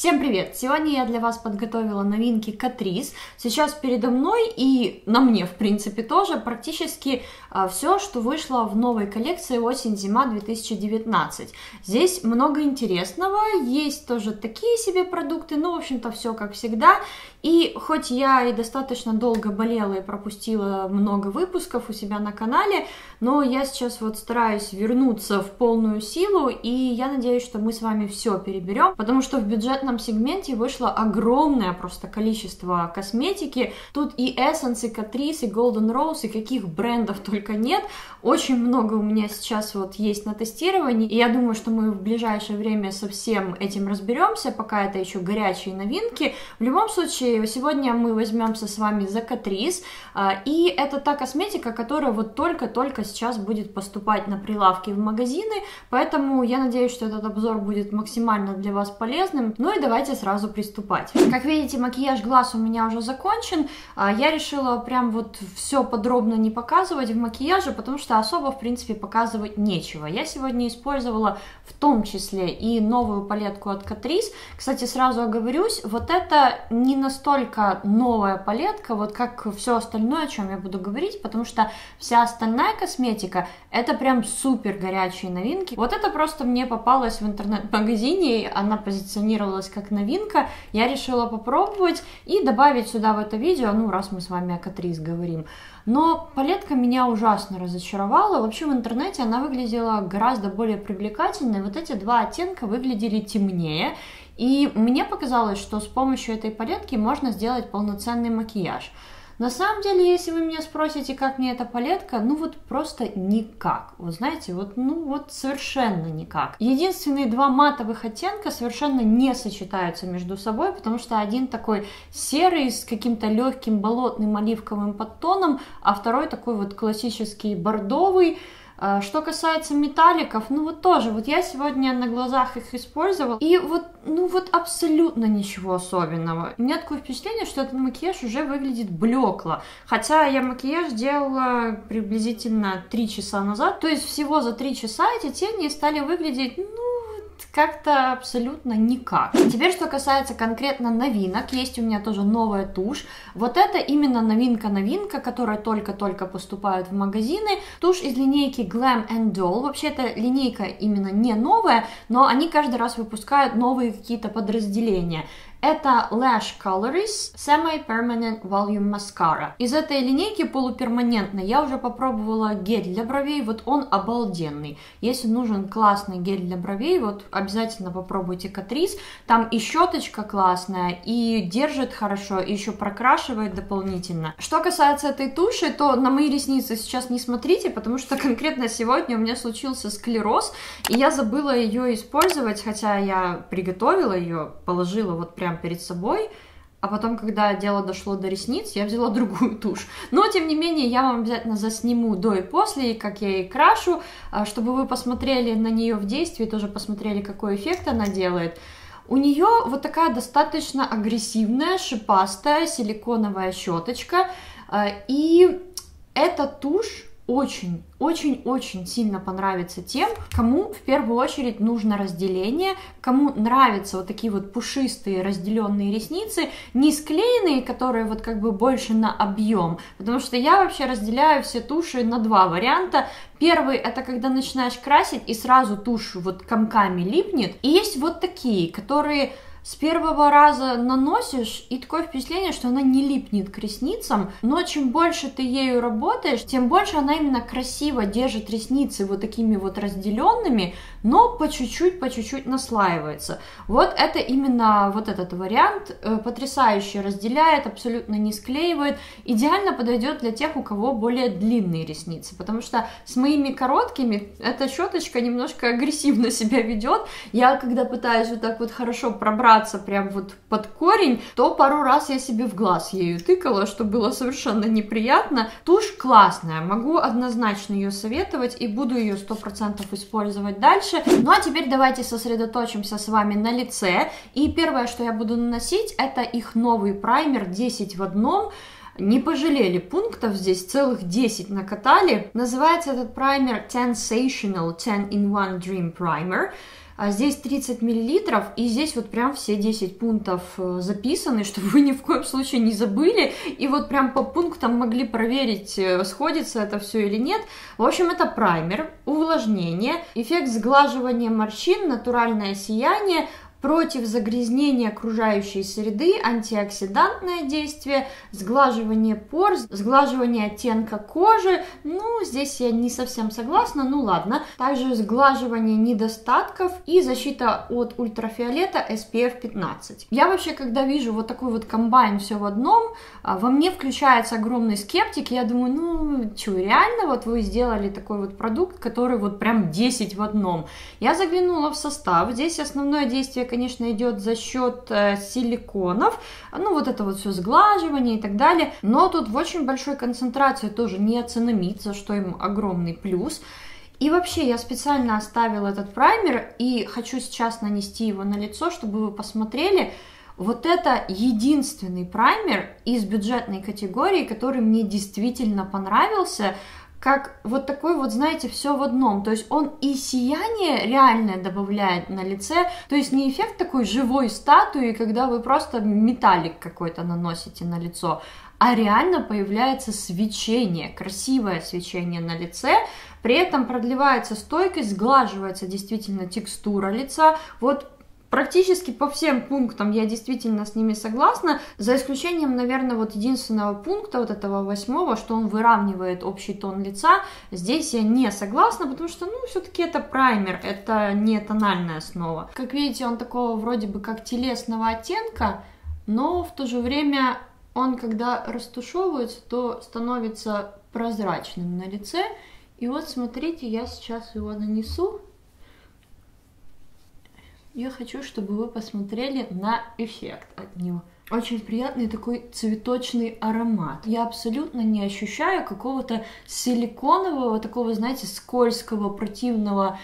Всем привет! Сегодня я для вас подготовила новинки Катрис. Сейчас передо мной и на мне, в принципе, тоже практически а, все, что вышло в новой коллекции осень-зима 2019. Здесь много интересного, есть тоже такие себе продукты, ну, в общем-то, все как всегда. И хоть я и достаточно долго болела и пропустила много выпусков у себя на канале, но я сейчас вот стараюсь вернуться в полную силу, и я надеюсь, что мы с вами все переберем, потому что в бюджетном сегменте вышло огромное просто количество косметики. Тут и Essence, и Catrice, и Golden Rose, и каких брендов только нет. Очень много у меня сейчас вот есть на тестировании, и я думаю, что мы в ближайшее время со всем этим разберемся, пока это еще горячие новинки. В любом случае, сегодня мы возьмемся с вами за Катрис, а, и это та косметика, которая вот только-только сейчас будет поступать на прилавки в магазины, поэтому я надеюсь, что этот обзор будет максимально для вас полезным. Ну и давайте сразу приступать. Как видите, макияж глаз у меня уже закончен, а, я решила прям вот все подробно не показывать в макияже, потому что особо, в принципе, показывать нечего. Я сегодня использовала в том числе и новую палетку от Катрис. Кстати, сразу оговорюсь, вот это не настолько новая палетка, вот как все остальное, о чем я буду говорить, потому что вся остальная косметика это прям супер горячие новинки. Вот это просто мне попалось в интернет-магазине, она позиционировалась как новинка, я решила попробовать и добавить сюда в это видео, ну раз мы с вами о Катрис говорим. Но палетка меня ужасно разочаровала. Вообще в интернете она выглядела гораздо более привлекательной. Вот эти два оттенка выглядели темнее. И мне показалось, что с помощью этой палетки можно сделать полноценный макияж. На самом деле, если вы меня спросите, как мне эта палетка, ну вот просто никак. Вы знаете, вот ну вот совершенно никак. Единственные два матовых оттенка совершенно не сочетаются между собой, потому что один такой серый с каким-то легким болотным оливковым подтоном, а второй такой вот классический бордовый, что касается металликов, ну вот тоже, вот я сегодня на глазах их использовала, и вот, ну вот абсолютно ничего особенного. У меня такое впечатление, что этот макияж уже выглядит блекло, хотя я макияж делала приблизительно 3 часа назад, то есть всего за 3 часа эти тени стали выглядеть, ну, как-то абсолютно никак. Теперь, что касается конкретно новинок, есть у меня тоже новая тушь. Вот это именно новинка-новинка, которая только-только поступает в магазины. Тушь из линейки Glam and Doll. Вообще, эта линейка именно не новая, но они каждый раз выпускают новые какие-то подразделения. Это Lash Colorist Semi-Permanent Volume Mascara. Из этой линейки полуперманентной я уже попробовала гель для бровей, вот он обалденный. Если нужен классный гель для бровей, вот обязательно попробуйте Катрис. Там и щеточка классная, и держит хорошо, и еще прокрашивает дополнительно. Что касается этой туши, то на мои ресницы сейчас не смотрите, потому что конкретно сегодня у меня случился склероз, и я забыла ее использовать, хотя я приготовила ее, положила вот прям прям перед собой, а потом, когда дело дошло до ресниц, я взяла другую тушь. Но, тем не менее, я вам обязательно засниму до и после, как я ей крашу, а, чтобы вы посмотрели на нее в действии, тоже посмотрели, какой эффект она делает. У нее вот такая достаточно агрессивная, шипастая силиконовая щеточка, а, и эта тушь очень, очень, очень сильно понравится тем, кому в первую очередь нужно разделение, кому нравятся вот такие вот пушистые разделенные ресницы, не склеенные, которые вот как бы больше на объем, потому что я вообще разделяю все туши на два варианта. Первый это когда начинаешь красить и сразу тушь вот комками липнет, и есть вот такие, которые с первого раза наносишь, и такое впечатление, что она не липнет к ресницам, но чем больше ты ею работаешь, тем больше она именно красиво держит ресницы вот такими вот разделенными, но по чуть-чуть, по чуть-чуть наслаивается. Вот это именно вот этот вариант, э, потрясающе разделяет, абсолютно не склеивает, идеально подойдет для тех, у кого более длинные ресницы, потому что с моими короткими эта щеточка немножко агрессивно себя ведет, я когда пытаюсь вот так вот хорошо пробрать забраться прям вот под корень, то пару раз я себе в глаз ею тыкала, что было совершенно неприятно. Тушь классная, могу однозначно ее советовать и буду ее 100% использовать дальше. Ну а теперь давайте сосредоточимся с вами на лице. И первое, что я буду наносить, это их новый праймер 10 в одном. Не пожалели пунктов, здесь целых 10 накатали. Называется этот праймер Sensational 10 in One Dream Primer. А здесь 30 миллилитров, и здесь вот прям все 10 пунктов э, записаны, чтобы вы ни в коем случае не забыли, и вот прям по пунктам могли проверить, э, сходится это все или нет. В общем, это праймер, увлажнение, эффект сглаживания морщин, натуральное сияние, против загрязнения окружающей среды, антиоксидантное действие, сглаживание пор, сглаживание оттенка кожи. Ну, здесь я не совсем согласна, ну ладно. Также сглаживание недостатков и защита от ультрафиолета SPF 15. Я вообще, когда вижу вот такой вот комбайн все в одном, а, во мне включается огромный скептик, я думаю, ну, что, реально вот вы сделали такой вот продукт, который вот прям 10 в одном. Я заглянула в состав, здесь основное действие конечно, идет за счет э, силиконов, ну вот это вот все сглаживание и так далее, но тут в очень большой концентрации тоже не ацинамид, за что им огромный плюс. И вообще я специально оставила этот праймер и хочу сейчас нанести его на лицо, чтобы вы посмотрели, вот это единственный праймер из бюджетной категории, который мне действительно понравился как вот такой вот, знаете, все в одном. То есть он и сияние реальное добавляет на лице, то есть не эффект такой живой статуи, когда вы просто металлик какой-то наносите на лицо, а реально появляется свечение, красивое свечение на лице, при этом продлевается стойкость, сглаживается действительно текстура лица. Вот Практически по всем пунктам я действительно с ними согласна, за исключением, наверное, вот единственного пункта, вот этого восьмого, что он выравнивает общий тон лица. Здесь я не согласна, потому что, ну, все-таки это праймер, это не тональная основа. Как видите, он такого вроде бы как телесного оттенка, но в то же время он, когда растушевывается, то становится прозрачным на лице. И вот смотрите, я сейчас его нанесу. Я хочу, чтобы вы посмотрели на эффект от него. Очень приятный такой цветочный аромат. Я абсолютно не ощущаю какого-то силиконового, такого, знаете, скользкого, противного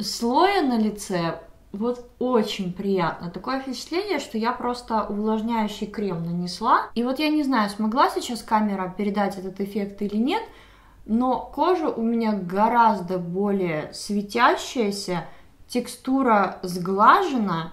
слоя на лице. Вот очень приятно. Такое впечатление, что я просто увлажняющий крем нанесла. И вот я не знаю, смогла сейчас камера передать этот эффект или нет, но кожа у меня гораздо более светящаяся, текстура сглажена,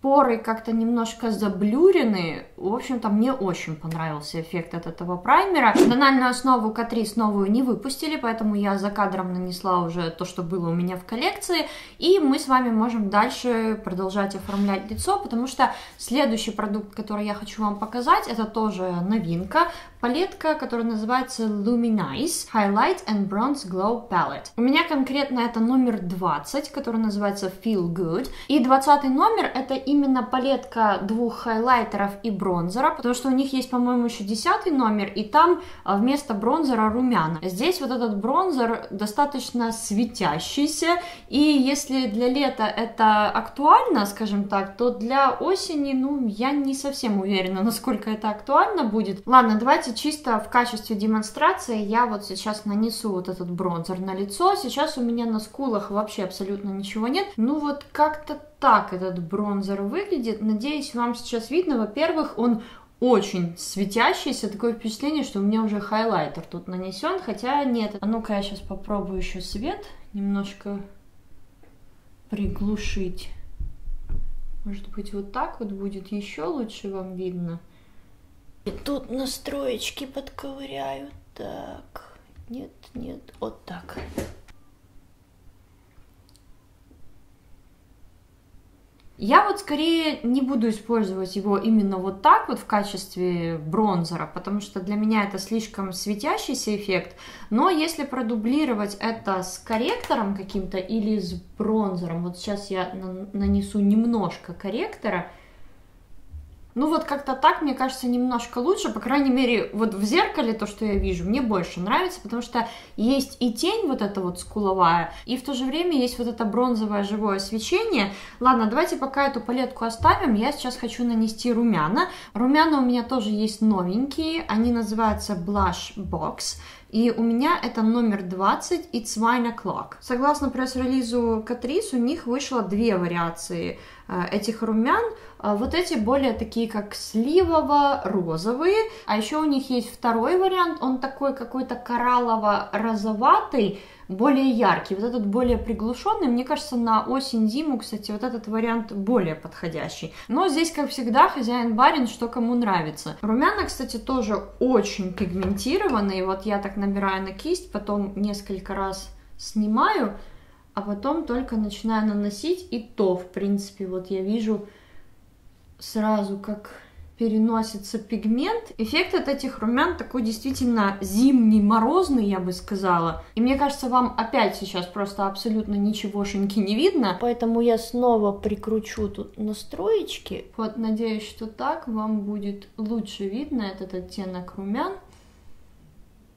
поры как-то немножко заблюрены. В общем-то, мне очень понравился эффект от этого праймера. Тональную основу Catrice новую не выпустили, поэтому я за кадром нанесла уже то, что было у меня в коллекции. И мы с вами можем дальше продолжать оформлять лицо, потому что следующий продукт, который я хочу вам показать, это тоже новинка палетка, которая называется Luminize Highlight and Bronze Glow Palette. У меня конкретно это номер 20, который называется Feel Good. И 20 номер это именно палетка двух хайлайтеров и бронзера, потому что у них есть, по-моему, еще 10 номер, и там а, вместо бронзера румяна. Здесь вот этот бронзер достаточно светящийся, и если для лета это актуально, скажем так, то для осени, ну, я не совсем уверена, насколько это актуально будет. Ладно, давайте давайте чисто в качестве демонстрации я вот сейчас нанесу вот этот бронзер на лицо. Сейчас у меня на скулах вообще абсолютно ничего нет. Ну вот как-то так этот бронзер выглядит. Надеюсь, вам сейчас видно. Во-первых, он очень светящийся, такое впечатление, что у меня уже хайлайтер тут нанесен, хотя нет. А ну-ка я сейчас попробую еще свет немножко приглушить. Может быть вот так вот будет еще лучше вам видно. И тут настроечки подковыряю. Так, нет, нет, вот так. Я вот скорее не буду использовать его именно вот так вот в качестве бронзера, потому что для меня это слишком светящийся эффект. Но если продублировать это с корректором каким-то или с бронзером, вот сейчас я нанесу немножко корректора, ну вот как-то так, мне кажется, немножко лучше, по крайней мере, вот в зеркале то, что я вижу, мне больше нравится, потому что есть и тень вот эта вот скуловая, и в то же время есть вот это бронзовое живое свечение. Ладно, давайте пока эту палетку оставим, я сейчас хочу нанести румяна. Румяна у меня тоже есть новенькие, они называются Blush Box. И у меня это номер 20 It's Wine O'Clock. Согласно пресс-релизу Catrice, у них вышло две вариации э, этих румян. Э, вот эти более такие, как сливово-розовые. А еще у них есть второй вариант, он такой какой-то кораллово-розоватый, более яркий, вот этот более приглушенный, мне кажется, на осень-зиму, кстати, вот этот вариант более подходящий. Но здесь, как всегда, хозяин-барин, что кому нравится. Румяна, кстати, тоже очень пигментированные, вот я так набираю на кисть, потом несколько раз снимаю, а потом только начинаю наносить, и то, в принципе, вот я вижу сразу, как переносится пигмент. Эффект от этих румян такой действительно зимний, морозный, я бы сказала. И мне кажется, вам опять сейчас просто абсолютно ничегошеньки не видно. Поэтому я снова прикручу тут настроечки. Вот, надеюсь, что так вам будет лучше видно этот оттенок румян.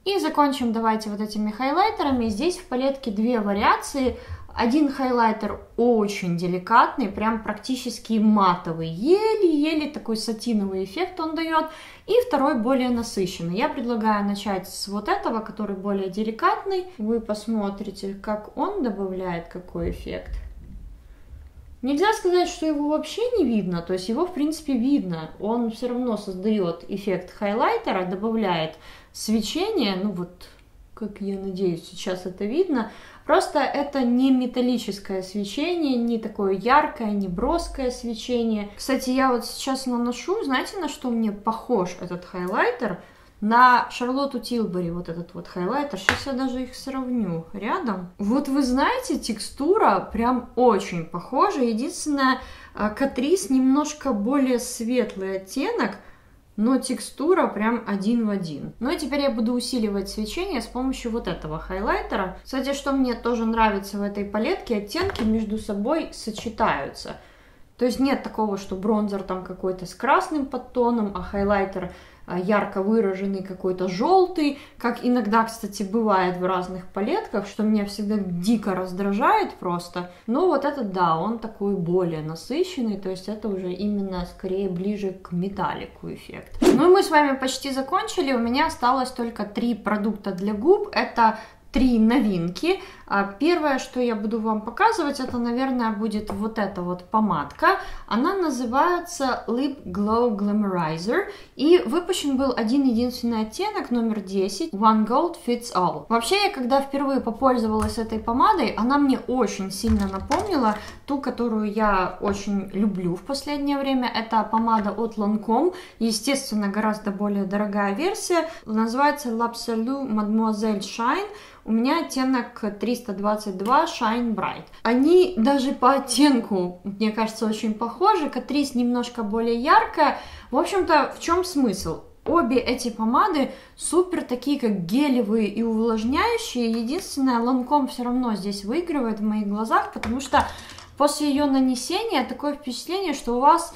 И закончим давайте вот этими хайлайтерами. Здесь в палетке две вариации. Один хайлайтер очень деликатный, прям практически матовый, еле-еле такой сатиновый эффект он дает, и второй более насыщенный. Я предлагаю начать с вот этого, который более деликатный. Вы посмотрите, как он добавляет какой эффект. Нельзя сказать, что его вообще не видно, то есть его в принципе видно. Он все равно создает эффект хайлайтера, добавляет свечение, ну вот, как я надеюсь, сейчас это видно, Просто это не металлическое свечение, не такое яркое, не броское свечение. Кстати, я вот сейчас наношу, знаете, на что мне похож этот хайлайтер? На Шарлотту Тилбери вот этот вот хайлайтер. Сейчас я даже их сравню рядом. Вот вы знаете, текстура прям очень похожа. Единственное, э, Катрис немножко более светлый оттенок, но текстура прям один в один. Ну и теперь я буду усиливать свечение с помощью вот этого хайлайтера. Кстати, что мне тоже нравится в этой палетке, оттенки между собой сочетаются. То есть нет такого, что бронзер там какой-то с красным подтоном, а хайлайтер а, ярко выраженный какой-то желтый, как иногда, кстати, бывает в разных палетках, что меня всегда дико раздражает просто. Но вот этот, да, он такой более насыщенный, то есть это уже именно скорее ближе к металлику эффект. Ну и мы с вами почти закончили, у меня осталось только три продукта для губ. Это три новинки. А, первое, что я буду вам показывать, это, наверное, будет вот эта вот помадка. Она называется Lip Glow Glamorizer. И выпущен был один единственный оттенок, номер 10, One Gold Fits All. Вообще, я когда впервые попользовалась этой помадой, она мне очень сильно напомнила ту, которую я очень люблю в последнее время. Это помада от Lancome. Естественно, гораздо более дорогая версия. Называется L'Absolu Mademoiselle Shine. У меня оттенок 322 Shine Bright. Они даже по оттенку, мне кажется, очень похожи. Катрис немножко более яркая. В общем-то, в чем смысл? Обе эти помады супер такие, как гелевые и увлажняющие. Единственное, Ланком все равно здесь выигрывает в моих глазах, потому что после ее нанесения такое впечатление, что у вас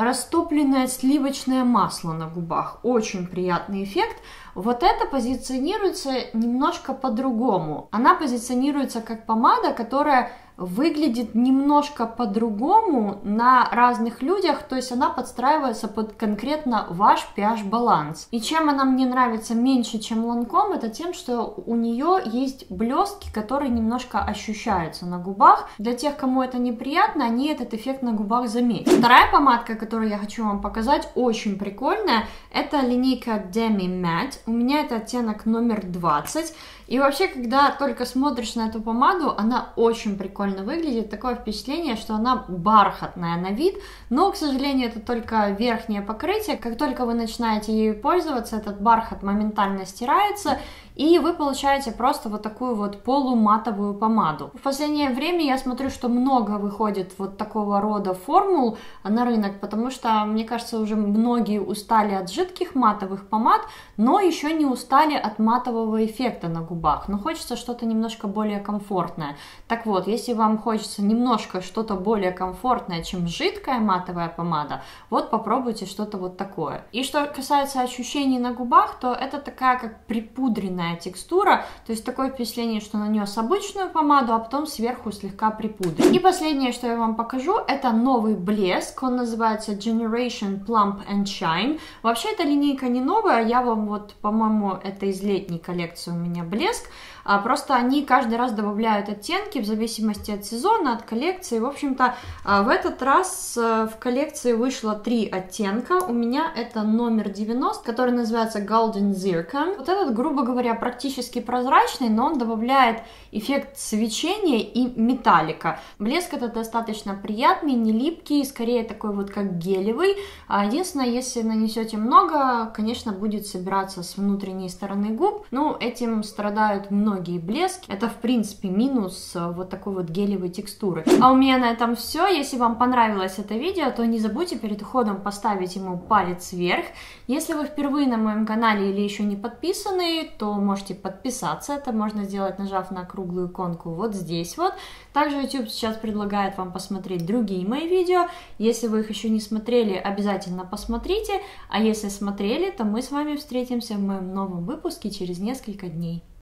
растопленное сливочное масло на губах. Очень приятный эффект. Вот это позиционируется немножко по-другому. Она позиционируется как помада, которая выглядит немножко по-другому на разных людях, то есть она подстраивается под конкретно ваш pH-баланс. И чем она мне нравится меньше, чем Ланком, это тем, что у нее есть блестки, которые немножко ощущаются на губах. Для тех, кому это неприятно, они этот эффект на губах заметят. Вторая помадка, которую я хочу вам показать, очень прикольная. Это линейка Demi Matte. У меня это оттенок номер 20. И вообще, когда только смотришь на эту помаду, она очень прикольно выглядит. Такое впечатление, что она бархатная на вид, но, к сожалению, это только верхнее покрытие. Как только вы начинаете ею пользоваться, этот бархат моментально стирается, и вы получаете просто вот такую вот полуматовую помаду. В последнее время я смотрю, что много выходит вот такого рода формул на рынок, потому что, мне кажется, уже многие устали от жидких матовых помад, но еще не устали от матового эффекта на губах, но хочется что-то немножко более комфортное. Так вот, если вам хочется немножко что-то более комфортное, чем жидкая матовая помада, вот попробуйте что-то вот такое. И что касается ощущений на губах, то это такая как припудренная ровная текстура, то есть такое впечатление, что нанес обычную помаду, а потом сверху слегка припудрил. И последнее, что я вам покажу, это новый блеск, он называется Generation Plump and Shine. Вообще эта линейка не новая, я вам вот, по-моему, это из летней коллекции у меня блеск. А просто они каждый раз добавляют оттенки в зависимости от сезона, от коллекции. В общем-то, а, в этот раз э, в коллекции вышло три оттенка. У меня это номер 90, который называется Golden Zircon. Вот этот, грубо говоря, практически прозрачный, но он добавляет эффект свечения и металлика. Блеск это достаточно приятный, не липкий, скорее такой вот как гелевый. А единственное, если нанесете много, конечно, будет собираться с внутренней стороны губ. Ну, этим страдают многие блески. Это, в принципе, минус э, вот такой вот гелевой текстуры. А у меня на этом все. Если вам понравилось это видео, то не забудьте перед уходом поставить ему палец вверх. Если вы впервые на моем канале или еще не подписаны, то можете подписаться. Это можно сделать, нажав на круглую иконку вот здесь вот. Также YouTube сейчас предлагает вам посмотреть другие мои видео. Если вы их еще не смотрели, обязательно посмотрите. А если смотрели, то мы с вами встретимся в моем новом выпуске через несколько дней.